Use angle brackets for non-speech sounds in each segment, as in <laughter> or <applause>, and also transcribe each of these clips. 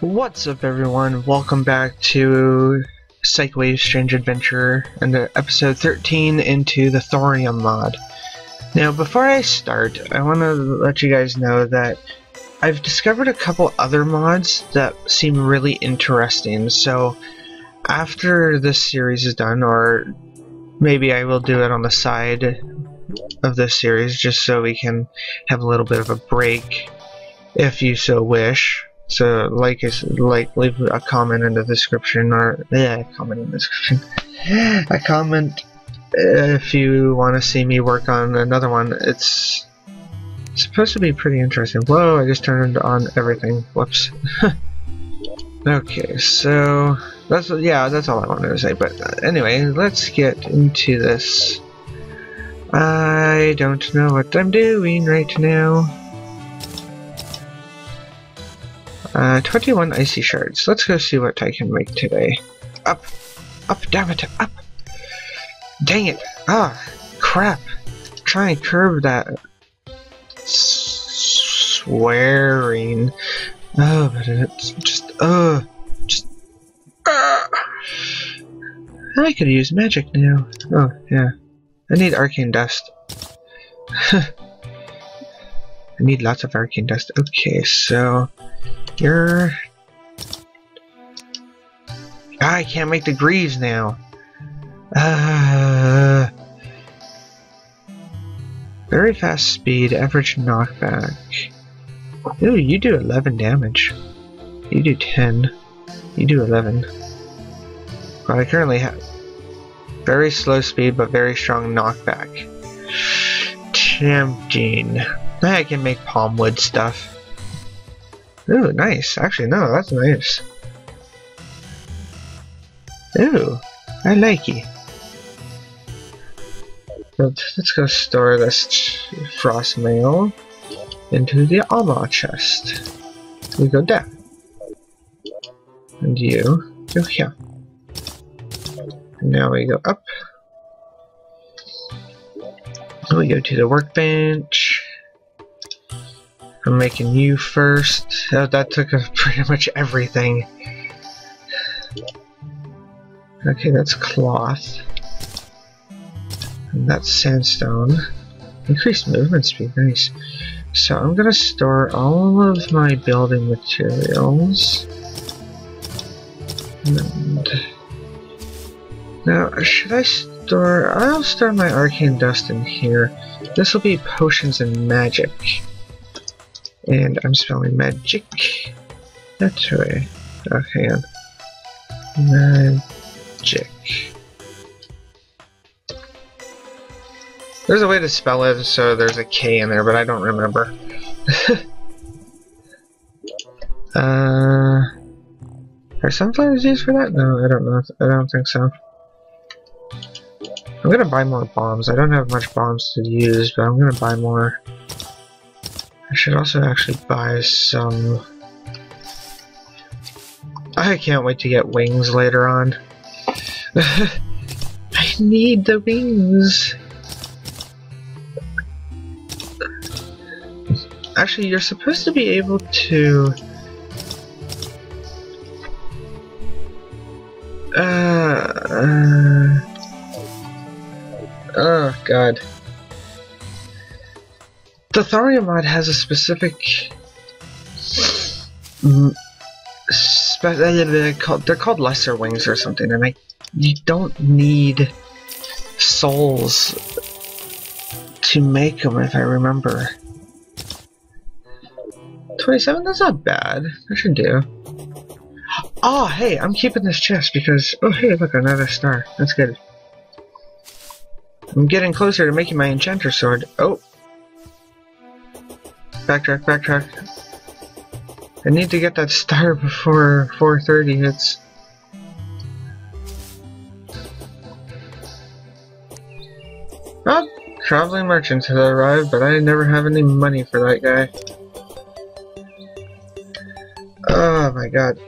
What's up everyone? Welcome back to Psychewave Strange Adventure and uh, episode 13 into the Thorium mod. Now before I start, I want to let you guys know that I've discovered a couple other mods that seem really interesting, so after this series is done, or maybe I will do it on the side of this series just so we can have a little bit of a break if you so wish. So like is like leave a comment in the description or yeah, comment in the description. <laughs> a comment if you want to see me work on another one. It's supposed to be pretty interesting. Whoa, I just turned on everything. Whoops. <laughs> okay, so that's yeah, that's all I wanted to say. But uh, anyway, let's get into this. I don't know what I'm doing right now. Uh, 21 icy shards. Let's go see what I can make today. Up! Up, damn it, up! Dang it! Ah, crap! Try and curb that swearing. Oh, but it's just, uh, just, uh. I could use magic now. Oh, yeah. I need arcane dust. <laughs> I need lots of arcane dust. Okay, so you're... I can't make the greaves now. Uh... Very fast speed, average knockback. Ooh, you do 11 damage. You do 10. You do 11. But I currently have very slow speed, but very strong knockback. Tempting. I can make palm wood stuff. Ooh, nice. Actually, no, that's nice. Ooh, I like it. Let's, go store this frost mail into the armor chest. We go there. And you go here. And now we go up. We go to the workbench. I'm making you first. That, that took <laughs> pretty much everything. Okay, that's cloth. And that's sandstone. Increased movement speed, nice. So I'm gonna store all of my building materials. And now, should I store? I'll store my arcane dust in here. This will be potions and magic. And I'm spelling magic that way. Okay, magic. There's a way to spell it so there's a K in there, but I don't remember. <laughs> uh, are sunflowers used for that? No, I don't know. I don't think so. I'm gonna buy more bombs. I don't have much bombs to use, but I'm gonna buy more. I should also actually buy some... I can't wait to get wings later on. <laughs> I need the wings! Actually, you're supposed to be able to... Uh, uh, oh, God. The Thorium mod has a specific spe eh, they're called, they're called lesser wings or something, and I you don't need souls to make them, if I remember. 27? That's not bad. I should do. Oh, hey, I'm keeping this chest because... Oh, hey, look, another star. That's good. I'm getting closer to making my enchanter sword. Oh, Backtrack, backtrack. I need to get that star before 4.30 hits. Oh, traveling merchants have arrived, but I never have any money for that guy. Oh my god.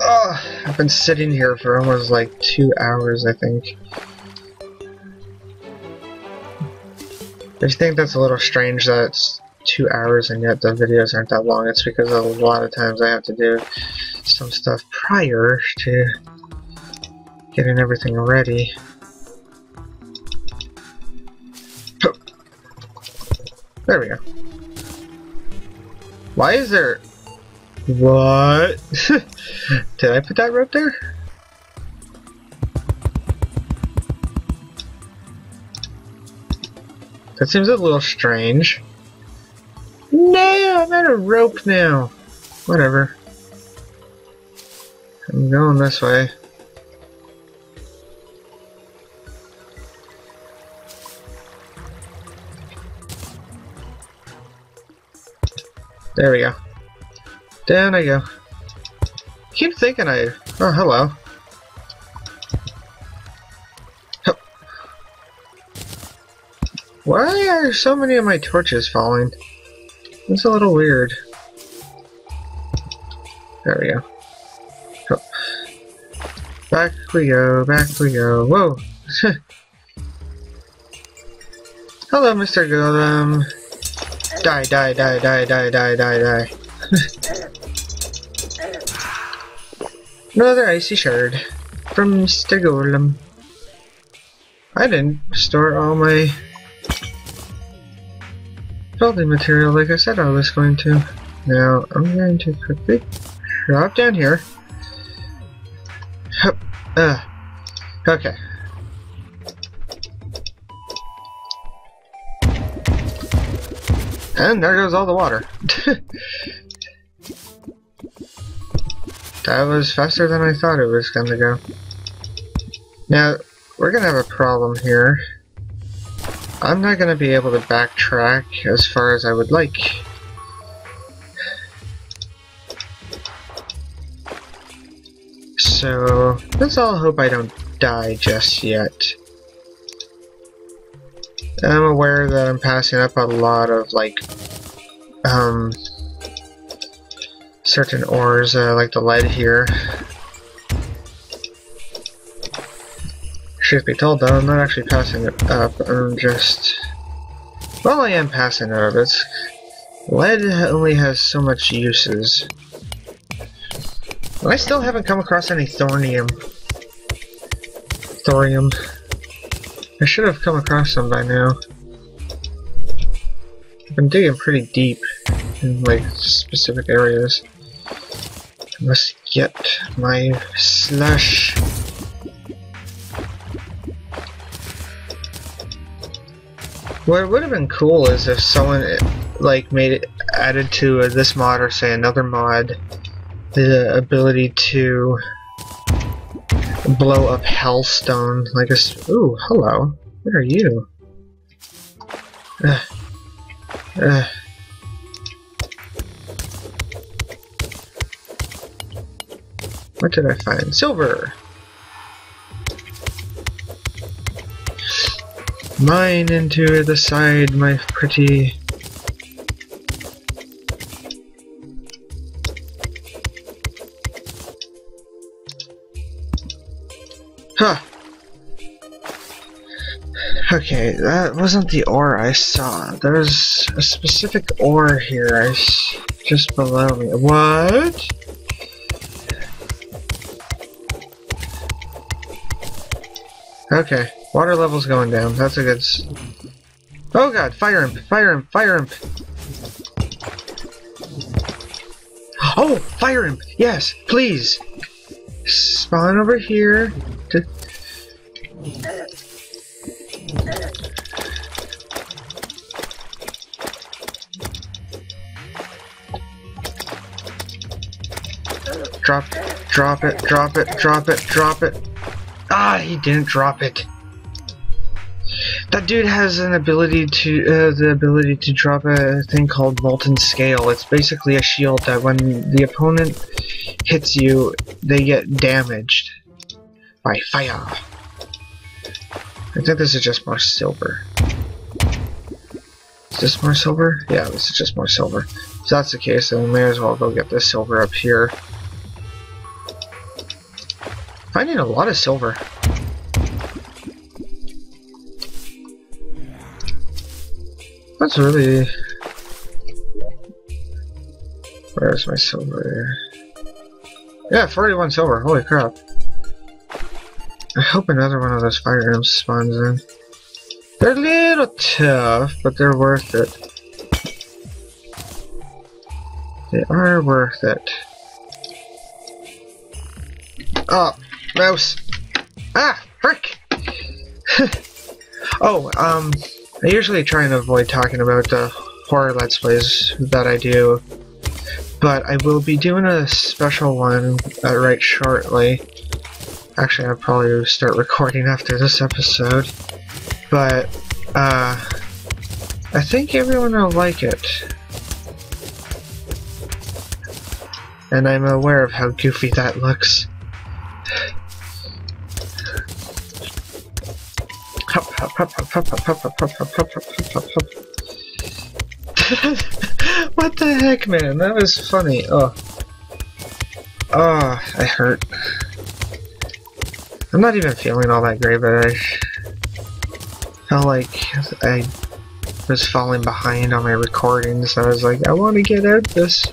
Oh, I've been sitting here for almost like two hours, I think. I just think that's a little strange that two hours and yet the videos aren't that long. It's because a lot of times I have to do some stuff prior to getting everything ready. <gasps> There we go. Why is there... What? <laughs> Did I put that rope there? That seems a little strange. No, I'm at a rope now. Whatever. I'm going this way. There we go. Down I go. Keep thinking I... Oh, hello. Why are so many of my torches falling? It's a little weird. There we go. Oh. Back we go, back we go. Whoa! <laughs> Hello, Mr. Golem. Die, die, die, die, die, die, die, die. <laughs> Another icy shard from Mr. Golem. I didn't store all my building material like I said I was going to. Now, I'm going to quickly drop down here. Uh, okay. And there goes all the water. <laughs> that was faster than I thought it was gonna go. Now, we're gonna have a problem here. I'm not going to be able to backtrack as far as I would like. So, let's all hope I don't die just yet. I'm aware that I'm passing up a lot of, like, um, certain ores, uh, like the lead here. Truth be told, though, I'm not actually passing it up. I'm just... Well, I am passing it up. It's... Lead only has so much uses. I still haven't come across any thorium. Thorium. I should have come across some by now. I've been digging pretty deep in, like, specific areas. I must get my slush. What would have been cool is if someone like made it added to this mod or say another mod the ability to blow up hellstone like a ooh hello what are you? Uh, uh. what did I find? Silver Mine into the side, my pretty... Huh. Okay, that wasn't the ore I saw. There's a specific ore here just below me. What? Okay. Water level's going down. That's a good... oh god, fire imp! Fire imp! Fire imp! Oh! Fire imp! Yes! Please! Spawn over here. To... Drop, drop it, drop it, drop it, drop it. Ah, he didn't drop it. That dude has an ability to uh, the ability to drop a thing called Molten Scale. It's basically a shield that when the opponent hits you, they get damaged by fire. I think this is just more silver. Is this more silver? Yeah, this is just more silver. If that's the case, then we may as well go get this silver up here. Finding a lot of silver. That's really... Where's my silver? Yeah, 41 silver. Holy crap. I hope another one of those fire imps spawns in. They're a little tough, but they're worth it. They are worth it. Oh, mouse. Ah, frick! <laughs> oh, um, I usually try and avoid talking about the horror Let's Plays that I do, but I will be doing a special one uh, right shortly. Actually, I'll probably start recording after this episode, but, uh, I think everyone will like it. And I'm aware of how goofy that looks. <laughs> what the heck, man? That was funny. Oh. Oh, I hurt. I'm not even feeling all that great, but I felt like I was falling behind on my recordings. I was like, I want to get out this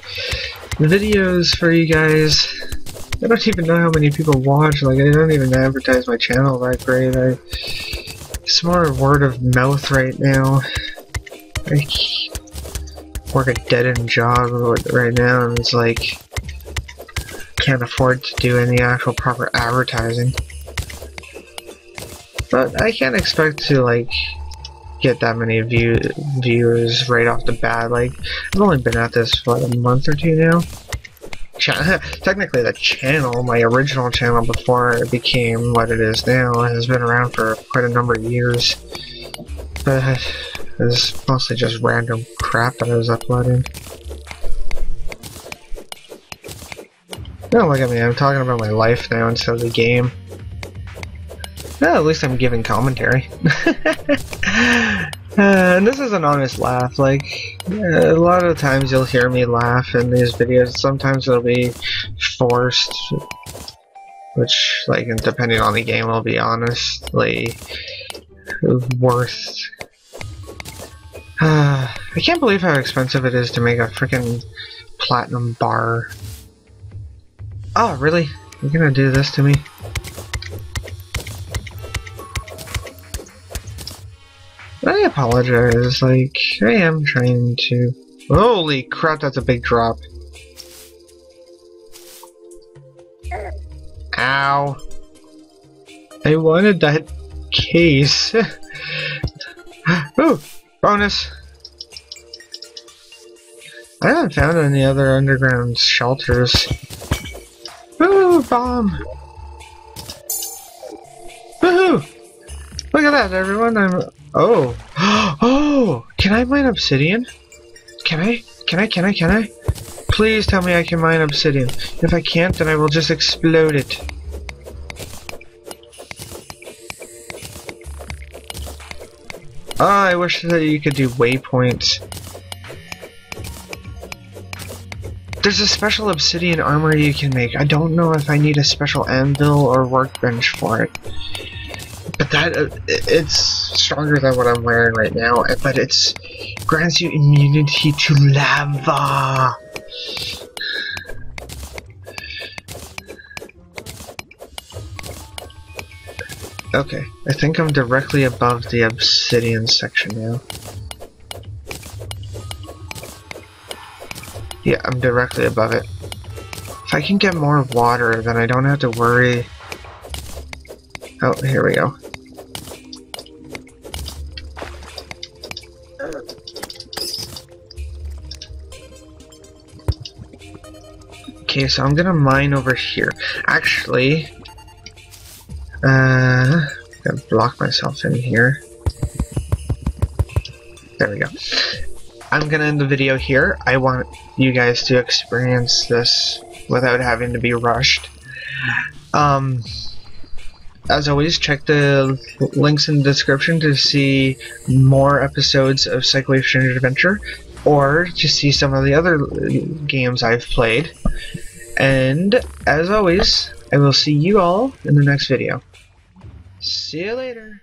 videos for you guys. I don't even know how many people watch. Like, I don't even advertise my channel that great. I, it's more word of mouth right now. I work a dead-end job right now, and it's like can't afford to do any actual proper advertising. But I can't expect to like get that many view viewers right off the bat. Like I've only been at this for what, a month or two now. Ch <laughs> technically, the channel, my original channel before it became what it is now, has been around for quite a number of years. Uh, but it's mostly just random crap that I was uploading. Don't look at me, I'm talking about my life now instead of the game. Well, at least I'm giving commentary. <laughs> uh, and this is an honest laugh. Like, uh, a lot of times you'll hear me laugh in these videos. Sometimes it'll be forced, which, like, depending on the game, will be honestly worth. <sighs> I can't believe how expensive it is to make a freaking platinum bar. Oh, really? You're gonna do this to me? I apologize, like, I am trying to... Holy crap, that's a big drop. Ow. I wanted that case. <laughs> Ooh, bonus. I haven't found any other underground shelters. Ooh, bomb. Woohoo! Look at that, everyone. I'm Oh. <gasps> Oh! Can I mine obsidian? Can I? Can I? Can I? Can I? Please tell me I can mine obsidian. If I can't, then I will just explode it. Oh, I wish that you could do waypoints. There's a special obsidian armor you can make. I don't know if I need a special anvil or workbench for it. But that, uh, it's stronger than what I'm wearing right now, but it's grants you immunity to lava. Okay, I think I'm directly above the obsidian section now. Yeah, I'm directly above it. If I can get more water, then I don't have to worry. Oh, here we go. Okay, so I'm gonna mine over here. Actually, uh, gonna block myself in here. There we go. I'm gonna end the video here. I want you guys to experience this without having to be rushed. Um, as always, check the links in the description to see more episodes of Psychewave Strange Adventure, or to see some of the other games I've played. And as always, I will see you all in the next video. See you later.